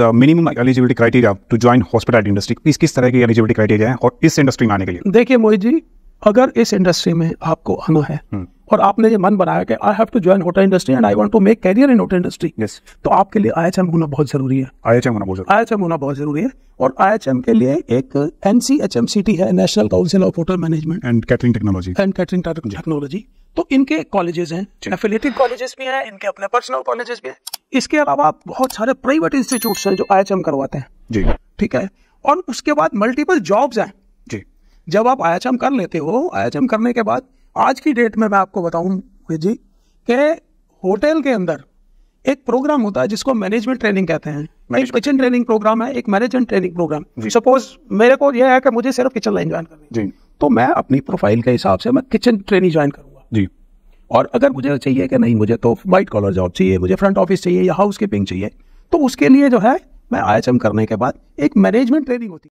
Minimum eligibility criteria to join hospitality industry किस किस तरह की एलिजिबिलिटी क्राइटेरिया है और इस इंडस्ट्री में आने के लिए? देखिए मोहित जी अगर इस इंडस्ट्री में आपको आना है हम्म। और आपने ये मन बनाया कि I have to join hotel industry and I want to make career in hotel industry yes तो आपके लिए आई होना बहुत ज़रूरी है। आई एच एम होना बहुत ज़रूरी। आई होना बहुत ज़रूरी है और आई के लिए एक एन है National Council of Hotel Management and Catering Technology and Catering Technology तो इनके कॉलेजेस हैं एफिलेटेड कॉलेजेस भी हैं इनके अपने पर्सनल कॉलेजेस भी हैं। इसके अलावा बहुत सारे प्राइवेट इंस्टीट्यूट्स हैं जो आई करवाते हैं। जी। ठीक है? और उसके बाद मल्टीपल जॉब्स हैं। जी। जब आप आई कर लेते हो आई करने के बाद आज की डेट में मैं आपको बताऊँ जी कि होटल के अंदर एक प्रोग्राम होता है जिसको मैनेजमेंट ट्रेनिंग कहते हैं। एक किचन ट्रेनिंग प्रोग्राम है एक मैनेजमेंट ट्रेनिंग प्रोग्राम सपोज़ मेरे को यह है कि मुझे सिर्फ़ किचन लाइन ज्वाइन करनी है। जी। तो मैं अपनी प्रोफ़ाइल के हिसाब से मैं किचन ट्रेनिंग ज्वाइन करूँगा। जी। और अगर मुझे चाहिए कि नहीं, मुझे तो वाइट कॉलर जॉब चाहिए, मुझे फ्रंट ऑफ़िस चाहिए या हाउस कीपिंग चाहिए तो उसके लिए जो है, मैं आई करने के बाद एक मैनेजमेंट ट्रेनिंग होती